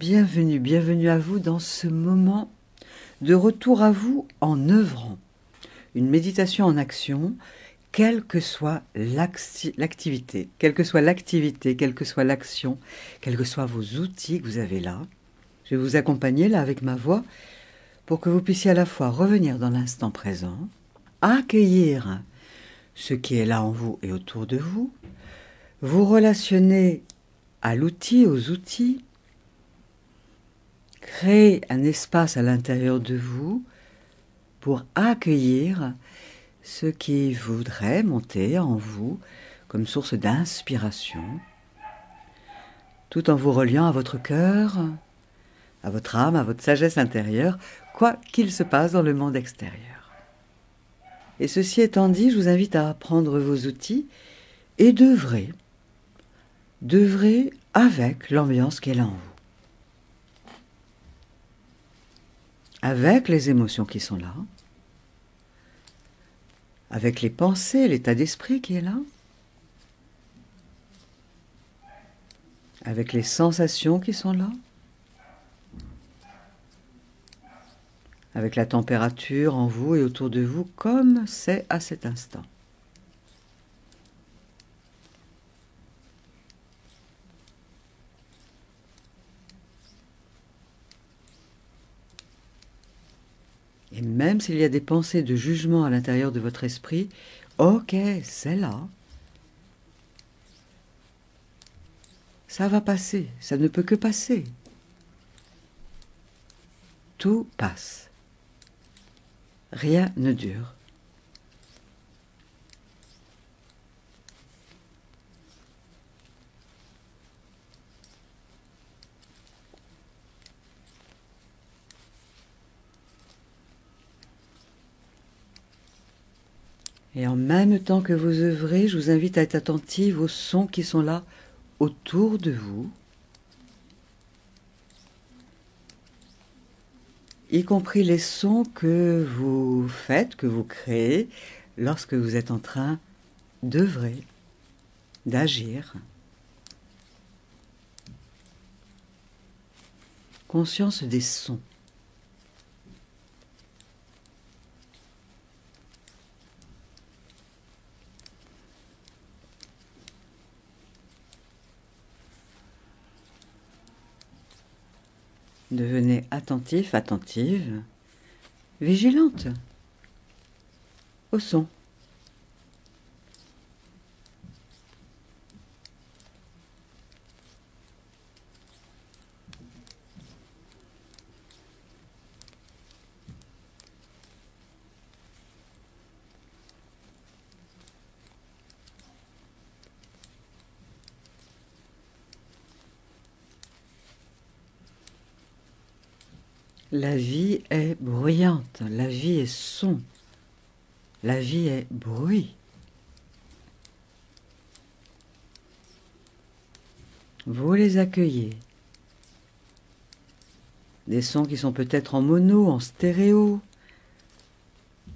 Bienvenue, bienvenue à vous dans ce moment de retour à vous en œuvrant. Une méditation en action, quelle que soit l'activité, quelle que soit l'activité, quelle que soit l'action, quels que soient vos outils que vous avez là. Je vais vous accompagner là avec ma voix pour que vous puissiez à la fois revenir dans l'instant présent, accueillir ce qui est là en vous et autour de vous, vous relationner à l'outil, aux outils, créer un espace à l'intérieur de vous pour accueillir ce qui voudrait monter en vous comme source d'inspiration, tout en vous reliant à votre cœur, à votre âme, à votre sagesse intérieure, quoi qu'il se passe dans le monde extérieur. Et ceci étant dit, je vous invite à prendre vos outils et d'œuvrer, d'œuvrer avec l'ambiance qu'elle a en vous. Avec les émotions qui sont là, avec les pensées, l'état d'esprit qui est là, avec les sensations qui sont là, avec la température en vous et autour de vous comme c'est à cet instant. Et même s'il y a des pensées de jugement à l'intérieur de votre esprit, ok, c'est là. Ça va passer, ça ne peut que passer. Tout passe. Rien ne dure. Et en même temps que vous œuvrez, je vous invite à être attentive aux sons qui sont là autour de vous, y compris les sons que vous faites, que vous créez lorsque vous êtes en train d'œuvrer, d'agir. Conscience des sons. Devenez attentif, attentive, vigilante au son. La vie est bruyante, la vie est son, la vie est bruit. Vous les accueillez. Des sons qui sont peut-être en mono, en stéréo,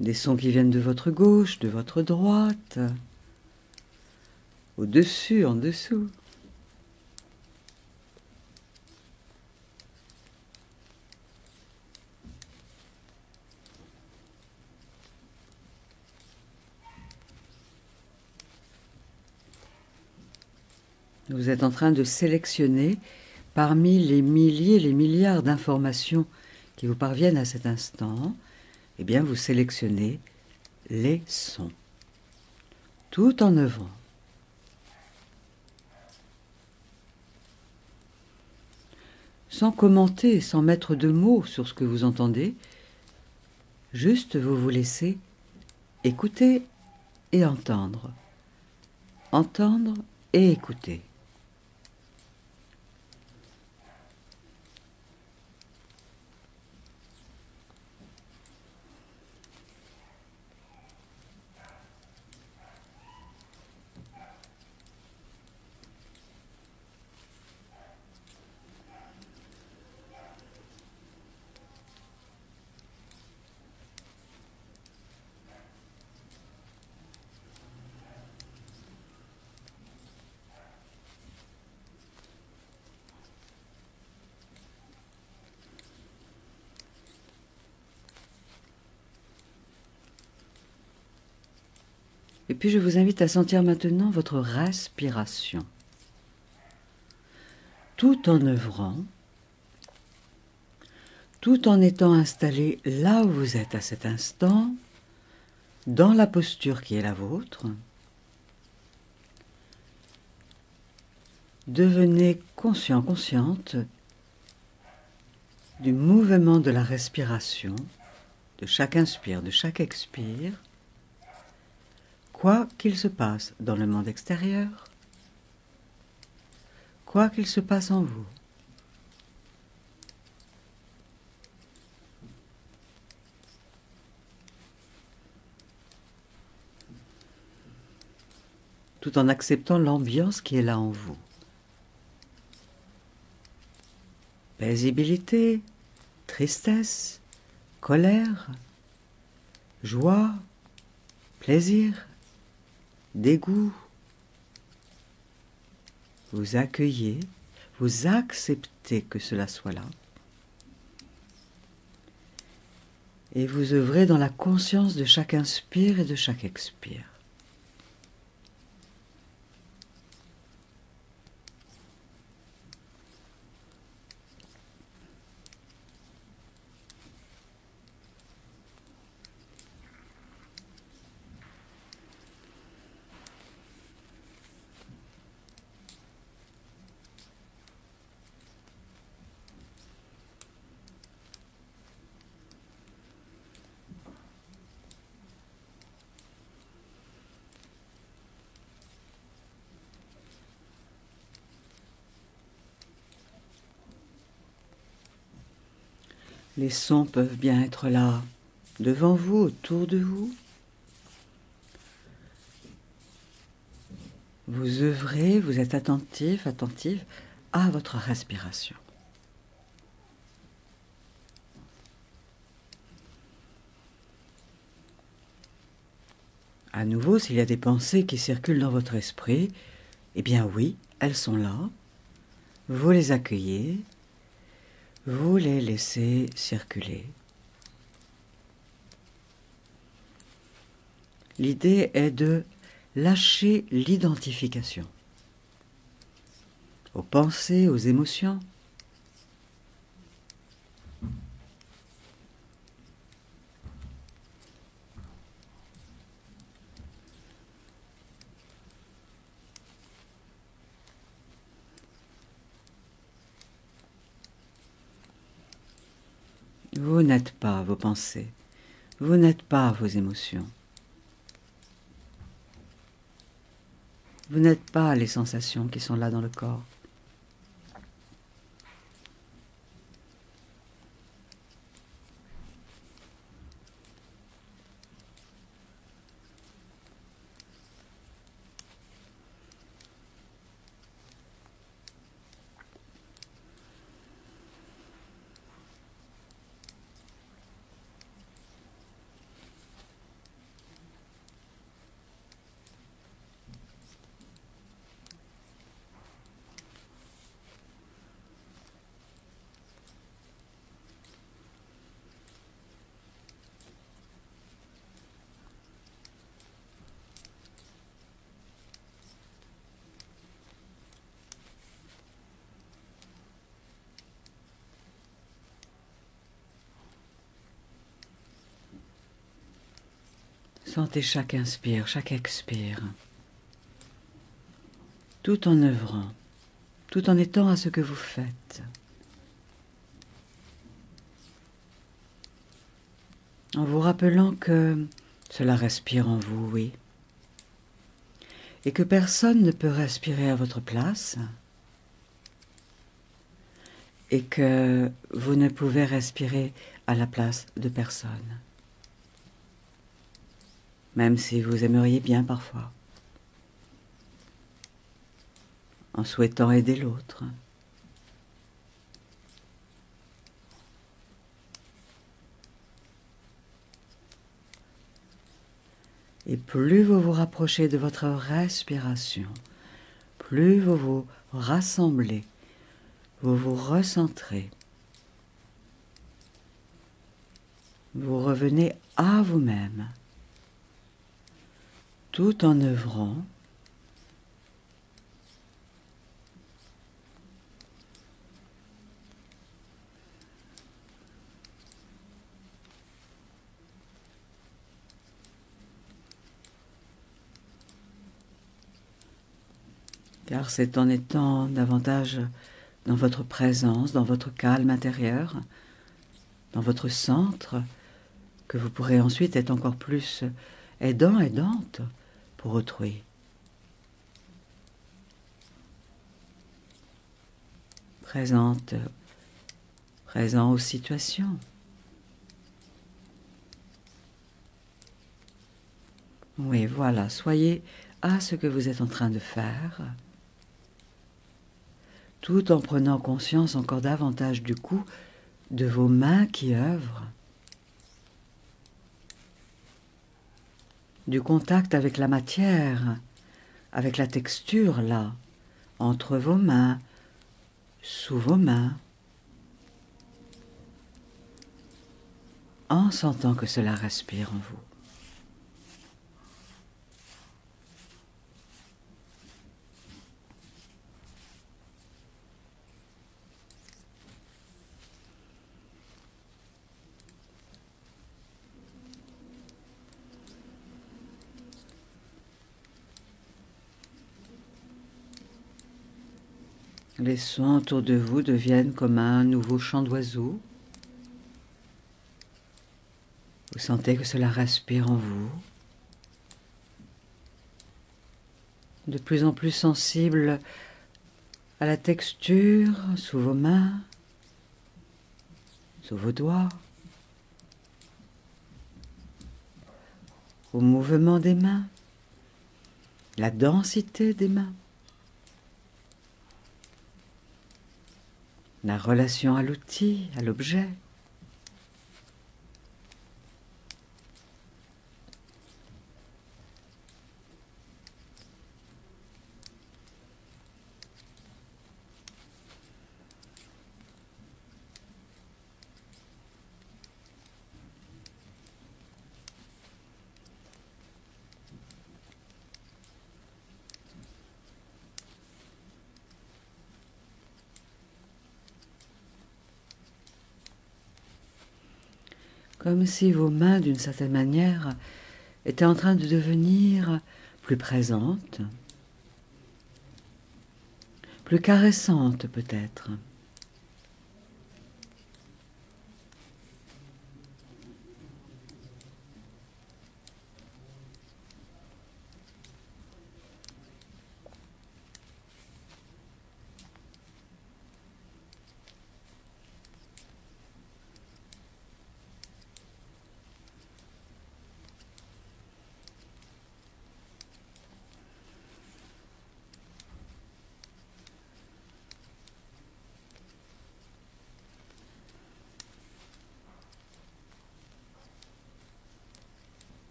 des sons qui viennent de votre gauche, de votre droite, au-dessus, en dessous. Vous êtes en train de sélectionner parmi les milliers, les milliards d'informations qui vous parviennent à cet instant, eh bien vous sélectionnez les sons, tout en œuvrant. Sans commenter, sans mettre de mots sur ce que vous entendez, juste vous vous laissez écouter et entendre. Entendre et écouter. Puis je vous invite à sentir maintenant votre respiration. Tout en œuvrant, tout en étant installé là où vous êtes à cet instant, dans la posture qui est la vôtre. Devenez conscient, consciente du mouvement de la respiration, de chaque inspire, de chaque expire, quoi qu'il se passe dans le monde extérieur, quoi qu'il se passe en vous. tout en acceptant l'ambiance qui est là en vous. Paisibilité, tristesse, colère, joie, plaisir, dégoût. Vous accueillez, vous acceptez que cela soit là. Et vous œuvrez dans la conscience de chaque inspire et de chaque expire. Les sons peuvent bien être là, devant vous, autour de vous. Vous œuvrez, vous êtes attentif, attentive à votre respiration. À nouveau, s'il y a des pensées qui circulent dans votre esprit, eh bien oui, elles sont là. Vous les accueillez, vous les laissez circuler. L'idée est de lâcher l'identification aux pensées, aux émotions. Vous n'êtes pas vos pensées, vous n'êtes pas vos émotions. Vous n'êtes pas les sensations qui sont là dans le corps. Sentez chaque inspire, chaque expire, tout en œuvrant, tout en étant à ce que vous faites. En vous rappelant que cela respire en vous, oui, et que personne ne peut respirer à votre place, et que vous ne pouvez respirer à la place de personne même si vous aimeriez bien parfois, en souhaitant aider l'autre. Et plus vous vous rapprochez de votre respiration, plus vous vous rassemblez, vous vous recentrez, vous revenez à vous-même tout en œuvrant. Car c'est en étant davantage dans votre présence, dans votre calme intérieur, dans votre centre, que vous pourrez ensuite être encore plus aidant, aidante pour autrui. Présente, présent aux situations. Oui, voilà, soyez à ce que vous êtes en train de faire tout en prenant conscience encore davantage du coup de vos mains qui œuvrent, du contact avec la matière, avec la texture là, entre vos mains, sous vos mains, en sentant que cela respire en vous. Les sons autour de vous deviennent comme un nouveau chant d'oiseau. Vous sentez que cela respire en vous. De plus en plus sensible à la texture sous vos mains, sous vos doigts, au mouvement des mains, la densité des mains. La relation à l'outil, à l'objet. Comme si vos mains, d'une certaine manière, étaient en train de devenir plus présentes, plus caressantes peut-être.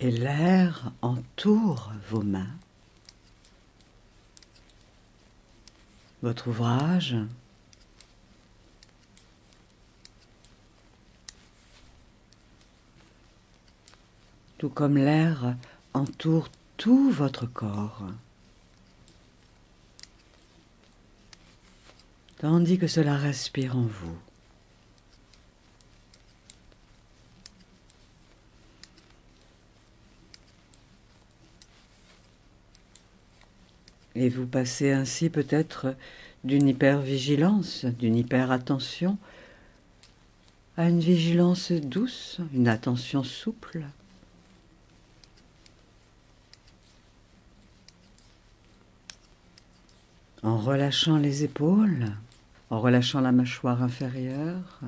et l'air entoure vos mains. Votre ouvrage, tout comme l'air entoure tout votre corps. Tandis que cela respire en vous. Et vous passez ainsi peut-être d'une hypervigilance, d'une hyperattention, à une vigilance douce, une attention souple. En relâchant les épaules, en relâchant la mâchoire inférieure,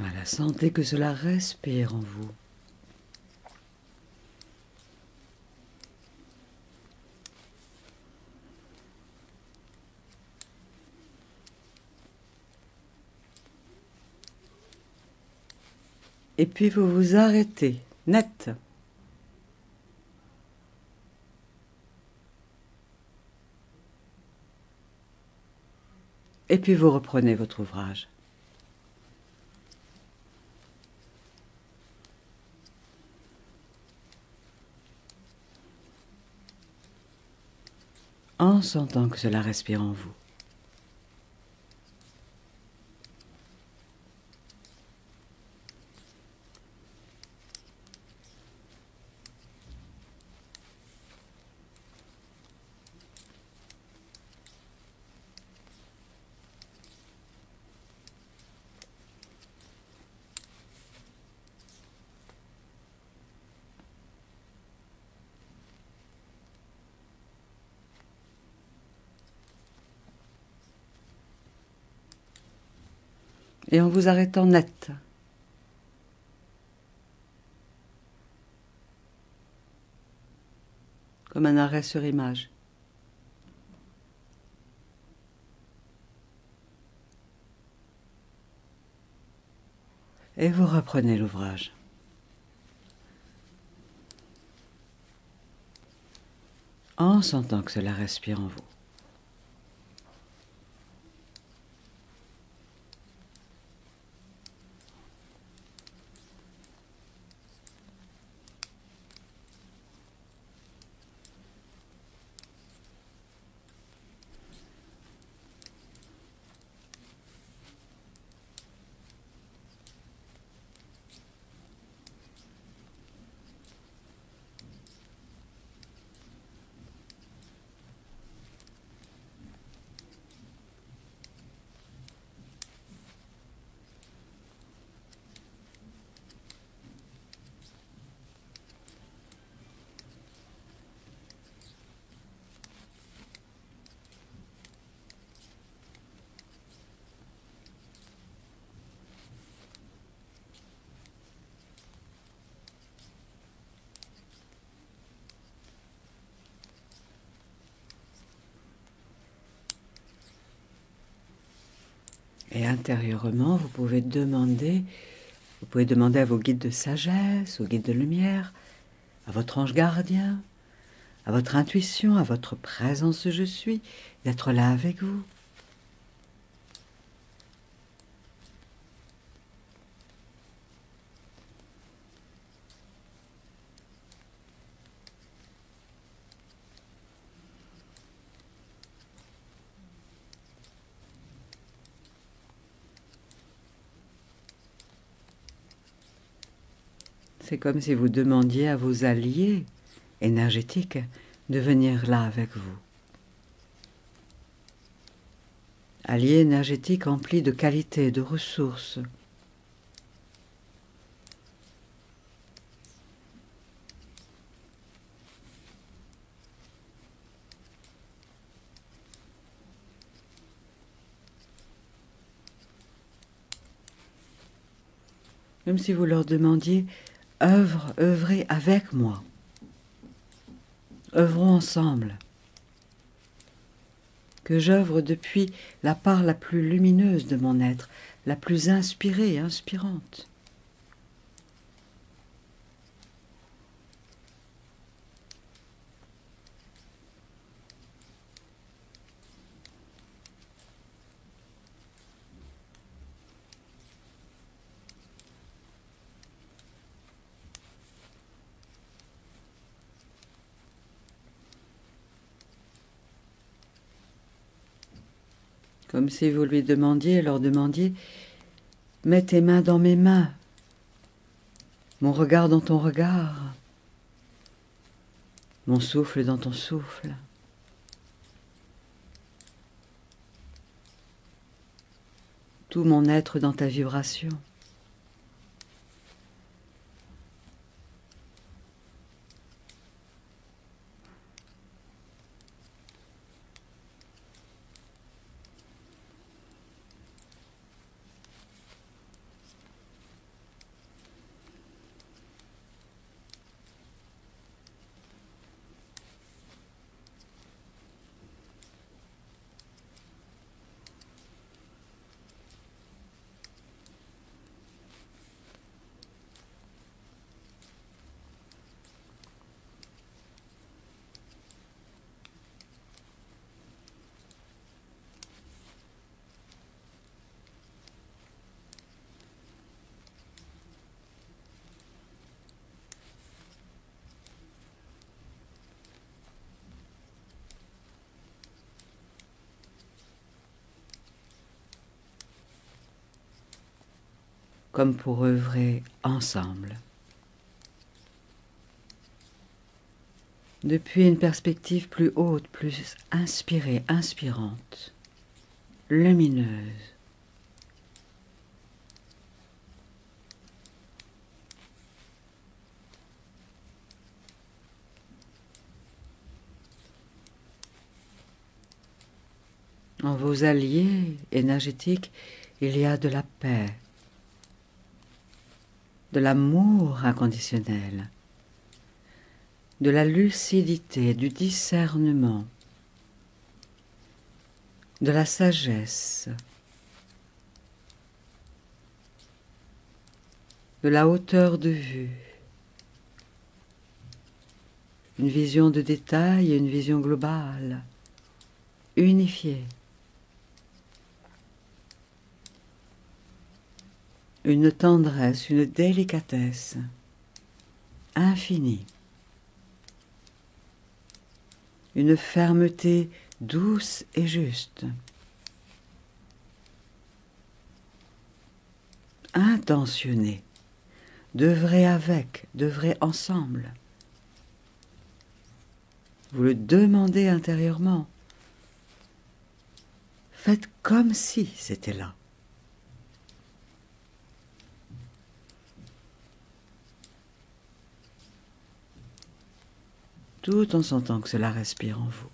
Voilà, sentez que cela respire en vous. Et puis vous vous arrêtez, net. Et puis vous reprenez votre ouvrage. En sentant que cela respire en vous. Et en vous arrêtant net. Comme un arrêt sur image. Et vous reprenez l'ouvrage. En sentant que cela respire en vous. Et intérieurement, vous pouvez demander, vous pouvez demander à vos guides de sagesse, aux guides de lumière, à votre ange gardien, à votre intuition, à votre présence je suis, d'être là avec vous. C'est comme si vous demandiez à vos alliés énergétiques de venir là avec vous. Alliés énergétiques emplis de qualités, de ressources. Comme si vous leur demandiez œuvre, œuvrez avec moi. œuvrons ensemble. Que j'œuvre depuis la part la plus lumineuse de mon être, la plus inspirée et inspirante. Comme si vous lui demandiez, leur demandiez, mets tes mains dans mes mains, mon regard dans ton regard, mon souffle dans ton souffle. Tout mon être dans ta vibration. Comme pour œuvrer ensemble. Depuis une perspective plus haute, plus inspirée, inspirante, lumineuse. En vos alliés énergétiques, il y a de la paix, de l'amour inconditionnel, de la lucidité, du discernement, de la sagesse, de la hauteur de vue, une vision de détail et une vision globale, unifiée. Une tendresse, une délicatesse infinie, une fermeté douce et juste, intentionnée, d'œuvrer avec, d'œuvrer ensemble. Vous le demandez intérieurement. Faites comme si c'était là. Tout en sentant que cela respire en vous.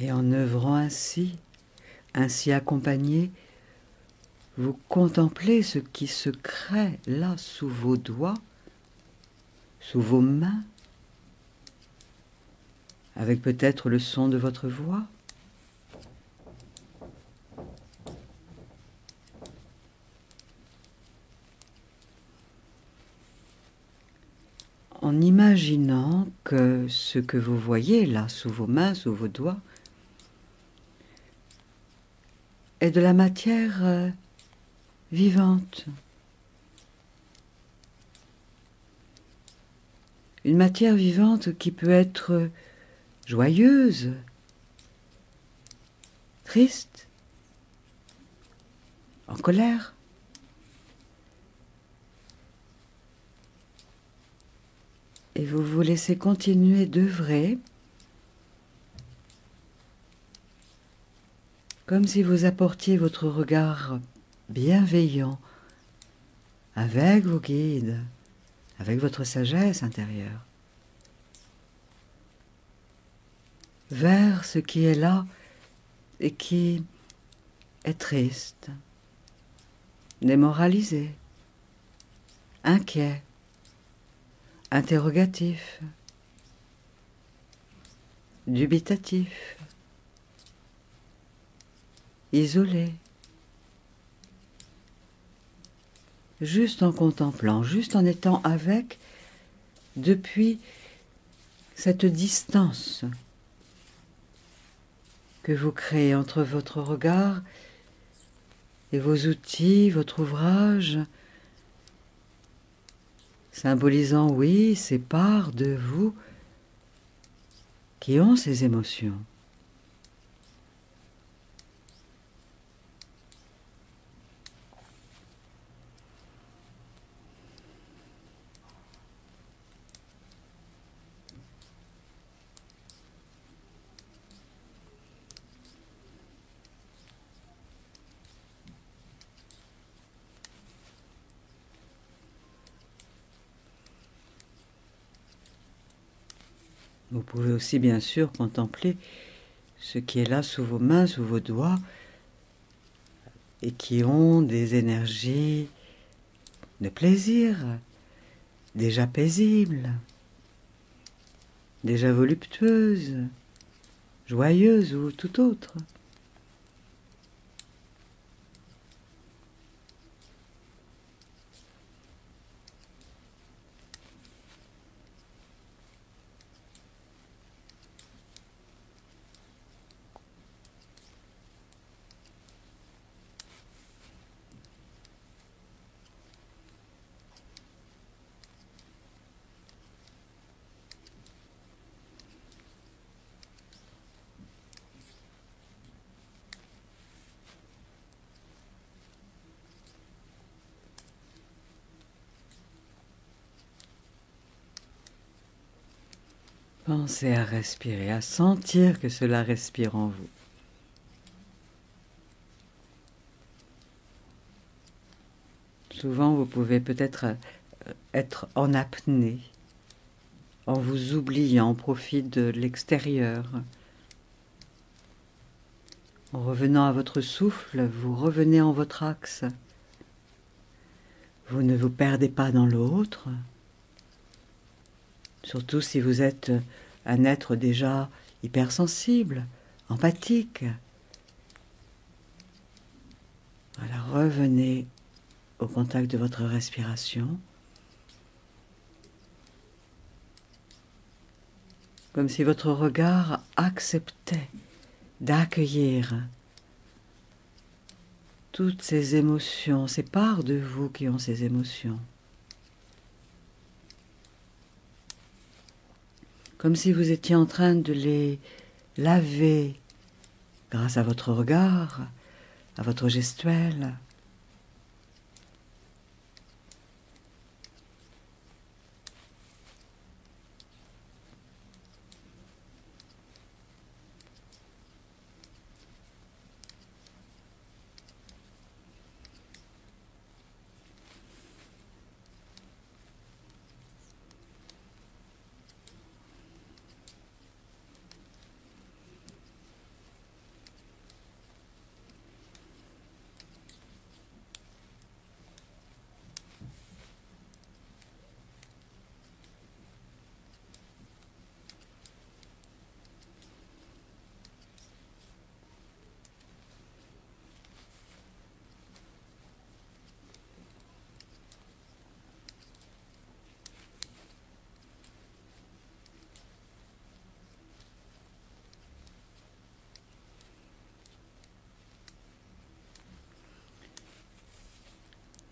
Et en œuvrant ainsi, ainsi accompagné, vous contemplez ce qui se crée là sous vos doigts, sous vos mains, avec peut-être le son de votre voix. En imaginant que ce que vous voyez là sous vos mains, sous vos doigts, est de la matière euh, vivante. Une matière vivante qui peut être joyeuse, triste, en colère. Et vous vous laissez continuer d'œuvrer comme si vous apportiez votre regard bienveillant avec vos guides, avec votre sagesse intérieure, vers ce qui est là et qui est triste, démoralisé, inquiet, interrogatif, dubitatif isolé, juste en contemplant, juste en étant avec depuis cette distance que vous créez entre votre regard et vos outils, votre ouvrage, symbolisant, oui, ces parts de vous qui ont ces émotions. Pouvez aussi bien sûr contempler ce qui est là sous vos mains, sous vos doigts, et qui ont des énergies de plaisir, déjà paisibles, déjà voluptueuses, joyeuse ou tout autre. Pensez à respirer, à sentir que cela respire en vous. Souvent, vous pouvez peut-être euh, être en apnée, en vous oubliant au profit de l'extérieur. En revenant à votre souffle, vous revenez en votre axe. Vous ne vous perdez pas dans l'autre. Surtout si vous êtes un être déjà hypersensible, empathique. Voilà, revenez au contact de votre respiration. Comme si votre regard acceptait d'accueillir toutes ces émotions, ces parts de vous qui ont ces émotions. Comme si vous étiez en train de les laver grâce à votre regard, à votre gestuelle.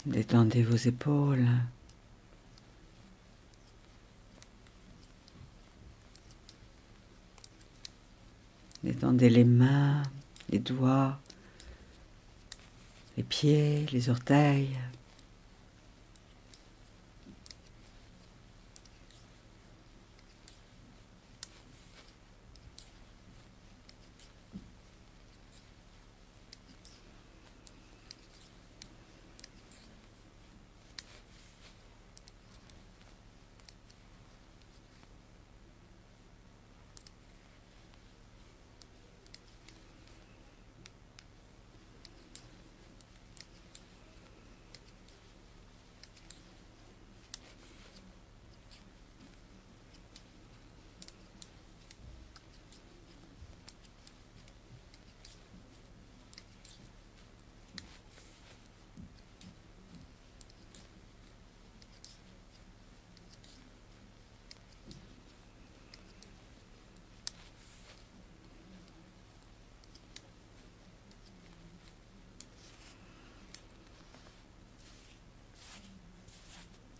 Détendez vos épaules. Détendez les mains, les doigts, les pieds, les orteils.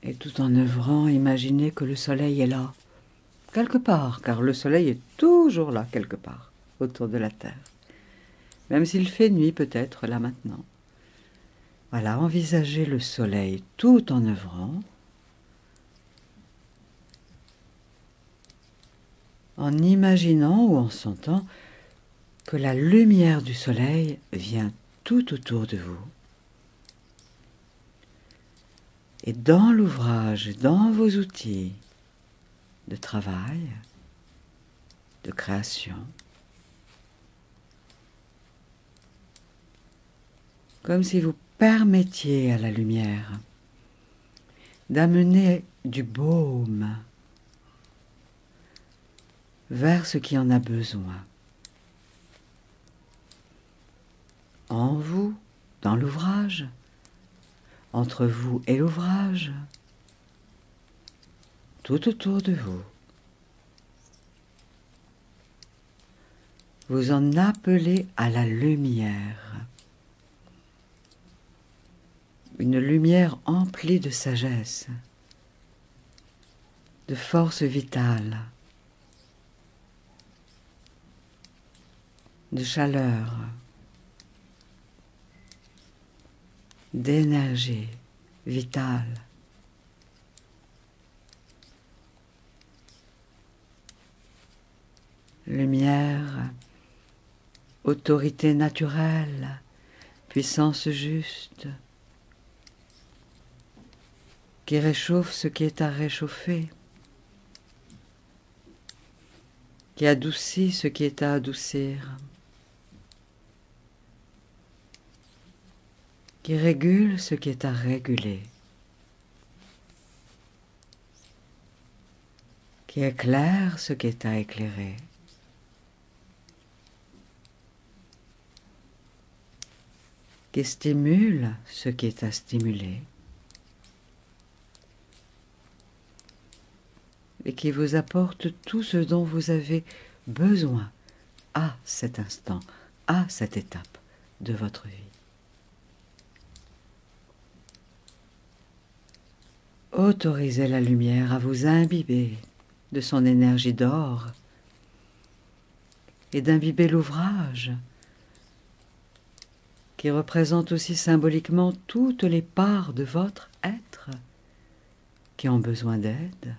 Et en œuvrant, imaginez que le soleil est là, quelque part, car le soleil est toujours là, quelque part, autour de la Terre. Même s'il fait nuit peut-être là maintenant. Voilà, envisagez le soleil tout en œuvrant, en imaginant ou en sentant que la lumière du soleil vient tout autour de vous. Et dans l'ouvrage, dans vos outils de travail, de création, comme si vous permettiez à la lumière d'amener du baume vers ce qui en a besoin. En vous, dans l'ouvrage, entre vous et l'ouvrage, tout autour de vous. Vous en appelez à la lumière, une lumière emplie de sagesse, de force vitale, de chaleur, d'énergie vitale. Lumière, autorité naturelle, puissance juste, qui réchauffe ce qui est à réchauffer, qui adoucit ce qui est à adoucir. Qui régule ce qui est à réguler, qui éclaire ce qui est à éclairer. qui stimule ce qui est à stimuler et qui vous apporte tout ce dont vous avez besoin à cet instant, à cette étape de votre vie. Autorisez la lumière à vous imbiber de son énergie d'or et d'imbiber l'ouvrage qui représente aussi symboliquement toutes les parts de votre être qui ont besoin d'aide.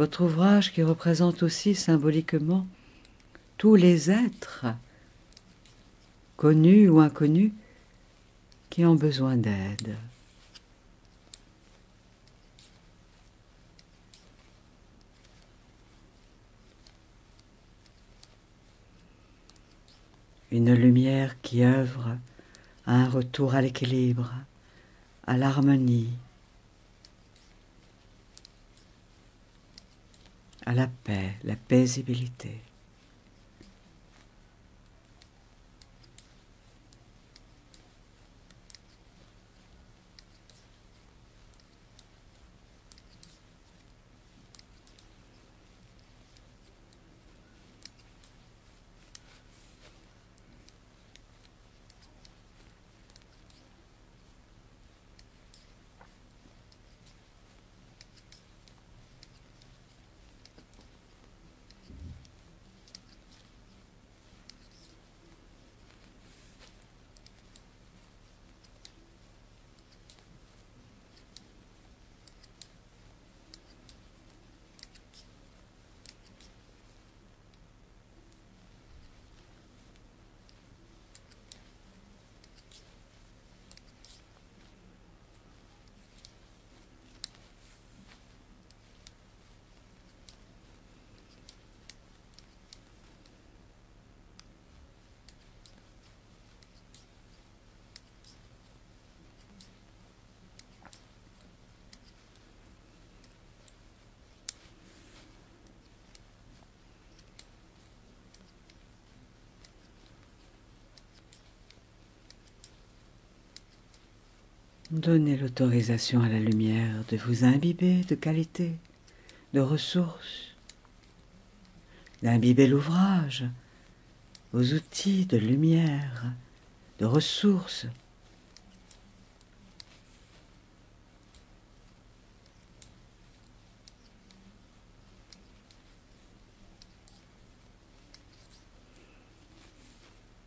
Votre ouvrage qui représente aussi symboliquement tous les êtres, connus ou inconnus, qui ont besoin d'aide. Une lumière qui œuvre à un retour à l'équilibre, à l'harmonie, à la paix, la paisibilité. Donnez l'autorisation à la lumière de vous imbiber de qualité, de ressources, d'imbiber l'ouvrage, vos outils de lumière, de ressources.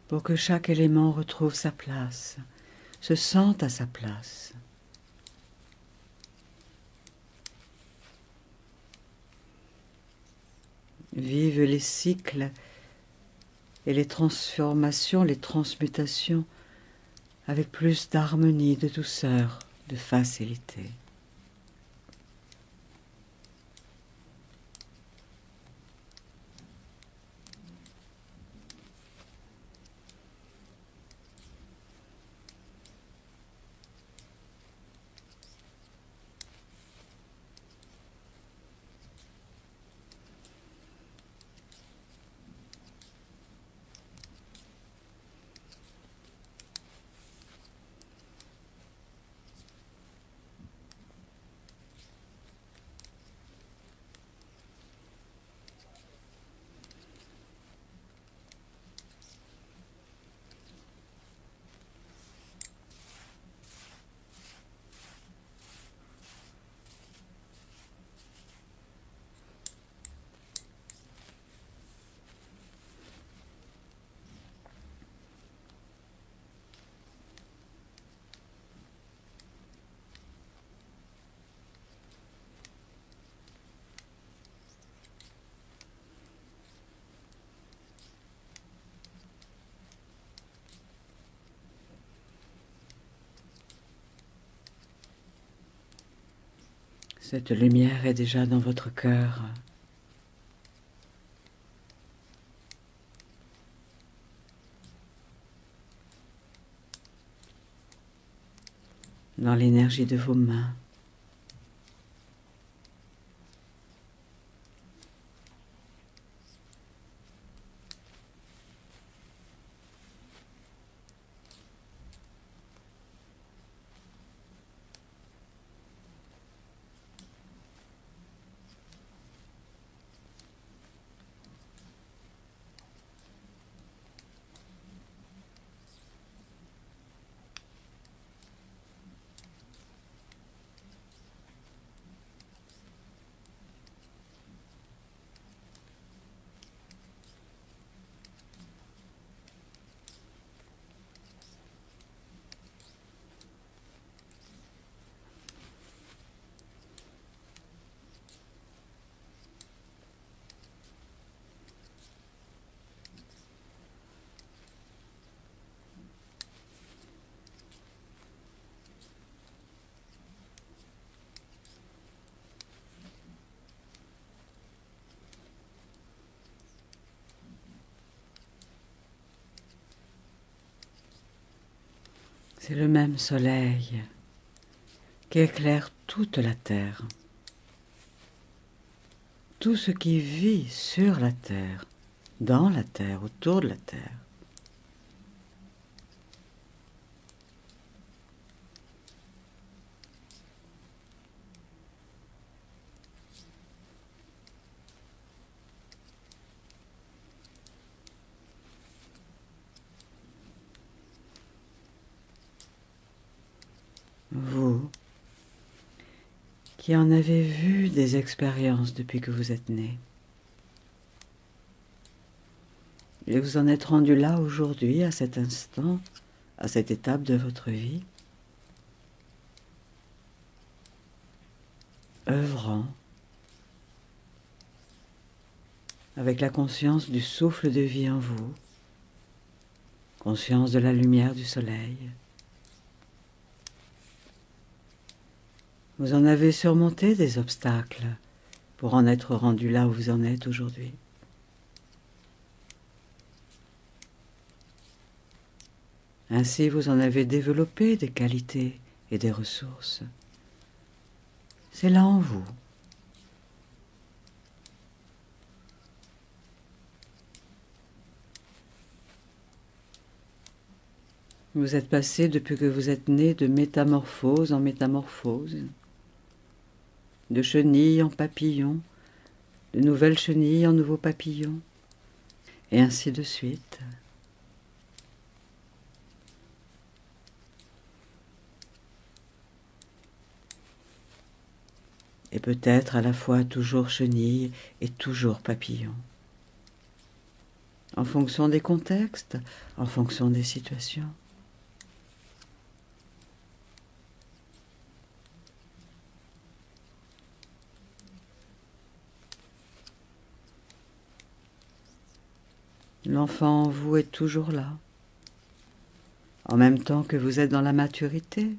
pour que chaque élément retrouve sa place se sent à sa place. Vive les cycles et les transformations, les transmutations avec plus d'harmonie, de douceur, de facilité. Cette lumière est déjà dans votre cœur. Dans l'énergie de vos mains. C'est le même soleil qui éclaire toute la terre. Tout ce qui vit sur la terre, dans la terre, autour de la terre. Vous en avez vu des expériences depuis que vous êtes né? Et vous en êtes rendu là aujourd'hui, à cet instant, à cette étape de votre vie, œuvrant avec la conscience du souffle de vie en vous, conscience de la lumière du soleil. Vous en avez surmonté des obstacles pour en être rendu là où vous en êtes aujourd'hui. Ainsi, vous en avez développé des qualités et des ressources. C'est là en vous. Vous êtes passé depuis que vous êtes né de métamorphose en métamorphose de chenilles en papillons, de nouvelles chenilles en nouveaux papillons, et ainsi de suite. Et peut-être à la fois toujours chenille et toujours papillon. En fonction des contextes, en fonction des situations. L'enfant en vous est toujours là, en même temps que vous êtes dans la maturité,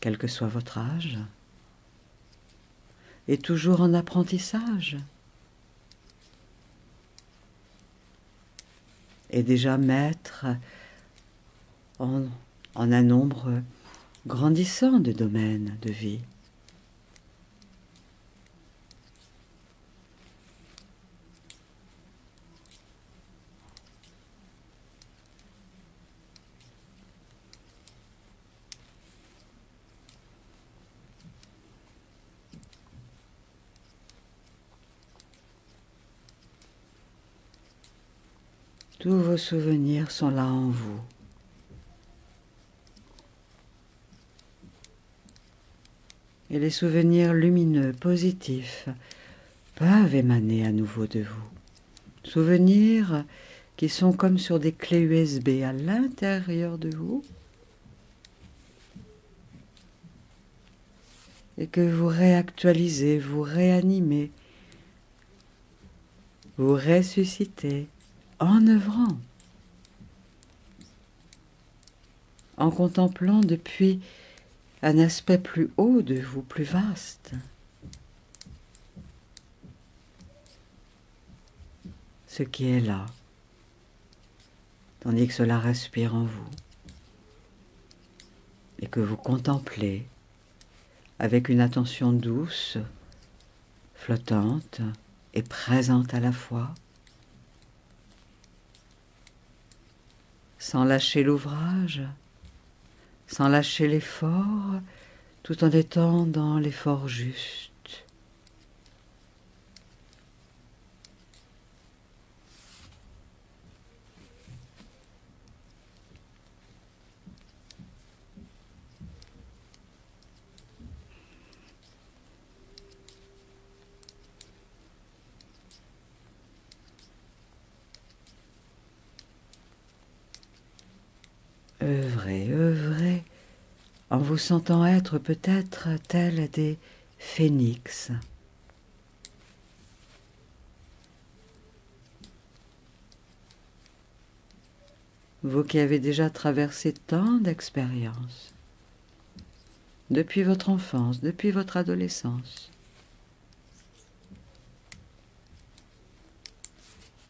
quel que soit votre âge, et toujours en apprentissage. Et déjà maître en, en un nombre grandissant de domaines de vie. Tous souvenirs sont là en vous. Et les souvenirs lumineux, positifs, peuvent émaner à nouveau de vous. Souvenirs qui sont comme sur des clés USB à l'intérieur de vous et que vous réactualisez, vous réanimez, vous ressuscitez en œuvrant, en contemplant depuis un aspect plus haut de vous, plus vaste. Ce qui est là, tandis que cela respire en vous et que vous contemplez avec une attention douce, flottante et présente à la fois. Sans lâcher l'ouvrage, sans lâcher l'effort, tout en étant dans l'effort juste. Œuvrez, œuvrez, en vous sentant être peut-être tels des phénix. Vous qui avez déjà traversé tant d'expériences, depuis votre enfance, depuis votre adolescence,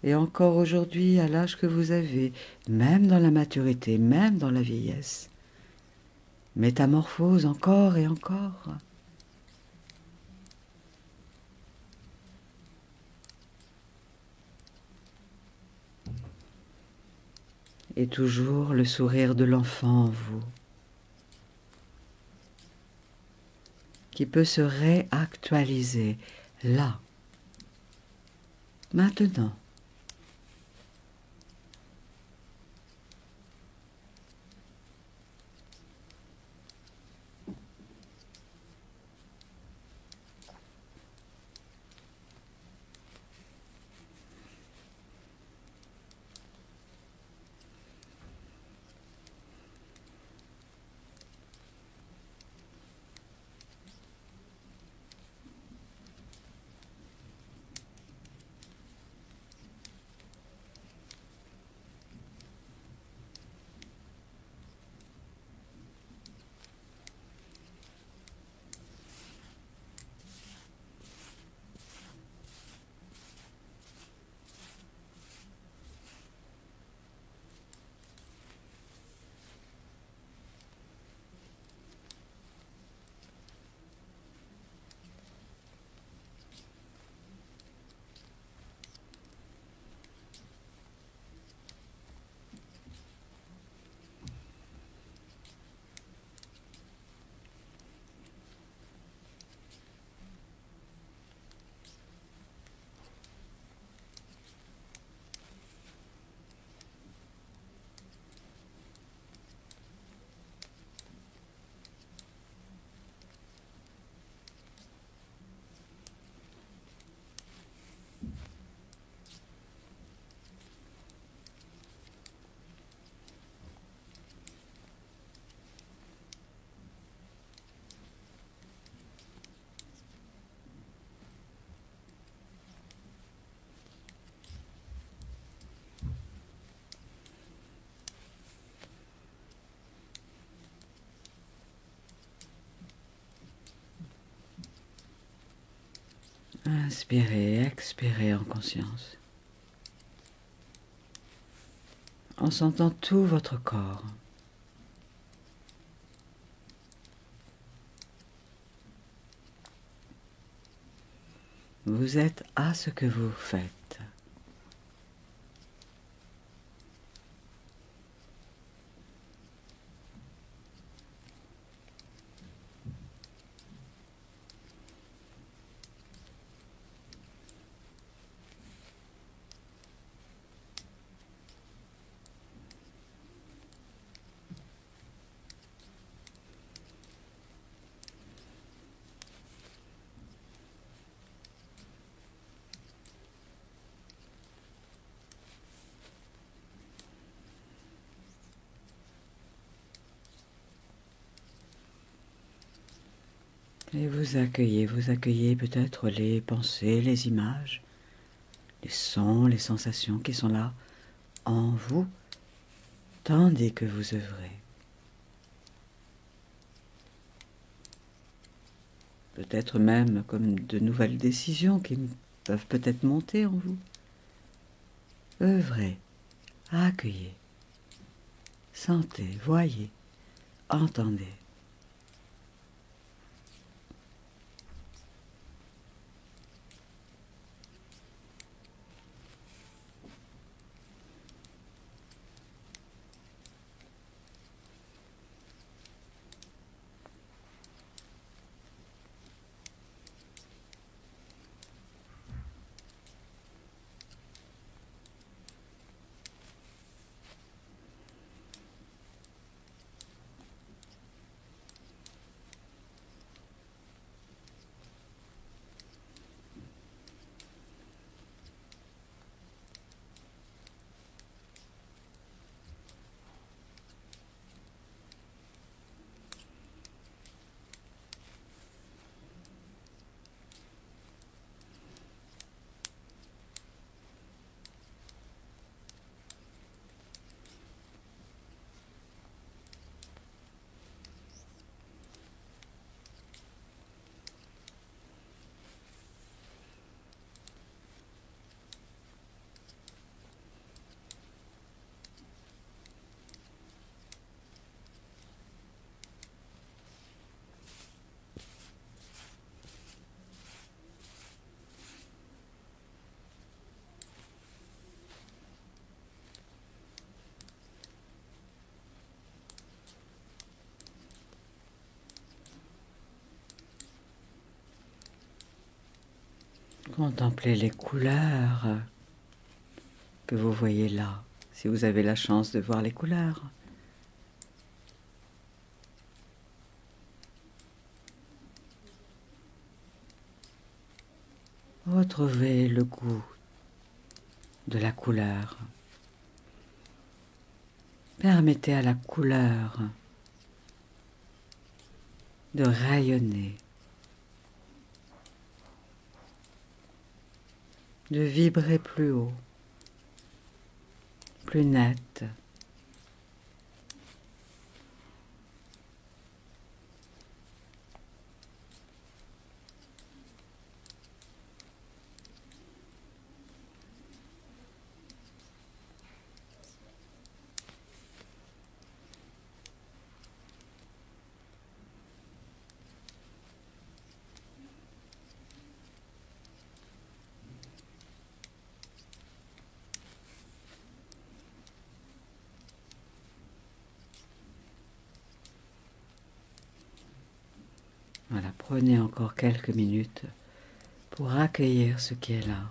et encore aujourd'hui à l'âge que vous avez, même dans la maturité, même dans la vieillesse. Métamorphose encore et encore. Et toujours le sourire de l'enfant en vous, qui peut se réactualiser là, maintenant. Inspirez, expirez en conscience. En sentant tout votre corps. Vous êtes à ce que vous faites. Et vous accueillez, vous accueillez peut-être les pensées, les images, les sons, les sensations qui sont là en vous, tandis que vous œuvrez. Peut-être même comme de nouvelles décisions qui peuvent peut-être monter en vous. Œuvrez, accueillez, sentez, voyez, entendez. Contemplez les couleurs que vous voyez là, si vous avez la chance de voir les couleurs. Retrouvez le goût de la couleur. Permettez à la couleur de rayonner. De vibrer plus haut, plus net. Voilà, prenez encore quelques minutes pour accueillir ce qui est là.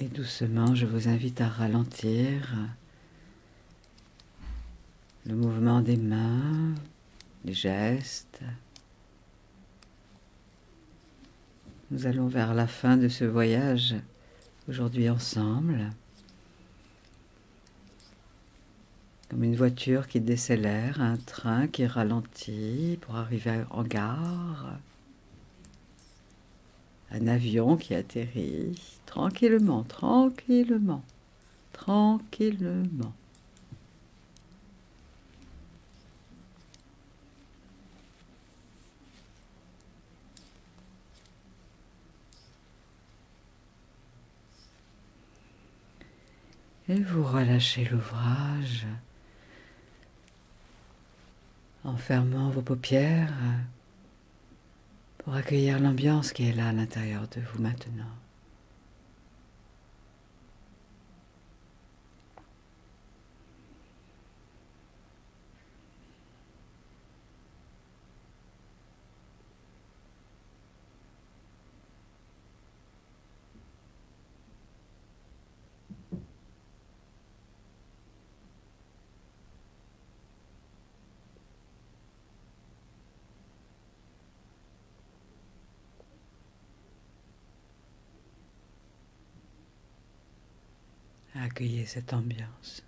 Et doucement, je vous invite à ralentir le mouvement des mains, les gestes. Nous allons vers la fin de ce voyage aujourd'hui ensemble. Comme une voiture qui décélère, un train qui ralentit pour arriver en gare, un avion qui atterrit tranquillement, tranquillement, tranquillement. Et vous relâchez l'ouvrage en fermant vos paupières pour accueillir l'ambiance qui est là à l'intérieur de vous maintenant. Accueillez cette ambiance.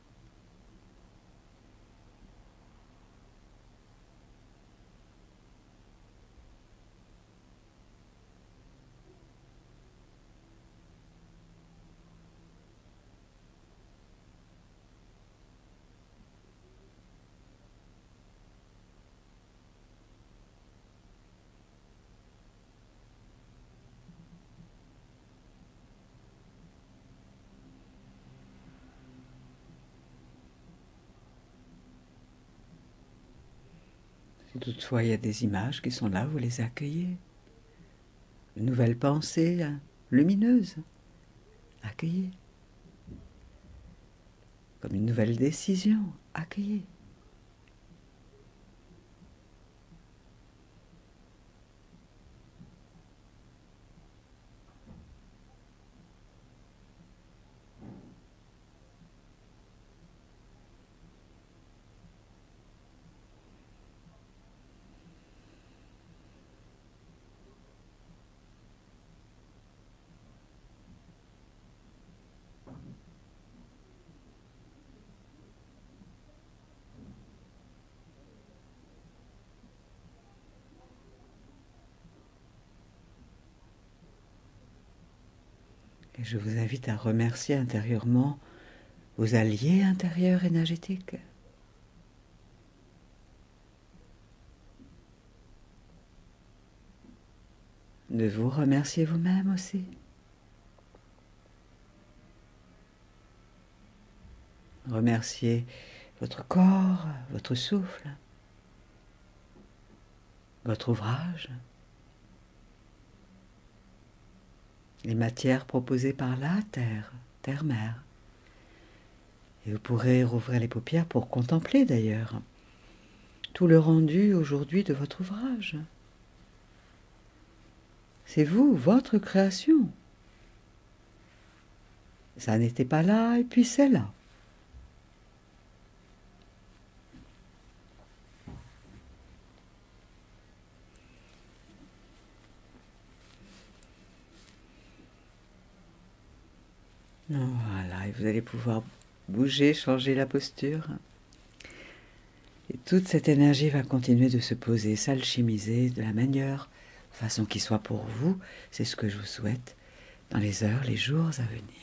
Si toutefois il y a des images qui sont là, vous les accueillez. Une nouvelle pensée hein, lumineuse, accueillez. Comme une nouvelle décision, accueillez. Et je vous invite à remercier intérieurement vos alliés intérieurs énergétiques. De vous remercier vous-même aussi. Remercier votre corps, votre souffle, votre ouvrage. Les matières proposées par la terre, terre-mère. Et vous pourrez rouvrir les paupières pour contempler d'ailleurs tout le rendu aujourd'hui de votre ouvrage. C'est vous, votre création. Ça n'était pas là et puis c'est là. Voilà, et vous allez pouvoir bouger, changer la posture. Et toute cette énergie va continuer de se poser, s'alchimiser de la meilleure façon qui soit pour vous. C'est ce que je vous souhaite dans les heures, les jours à venir.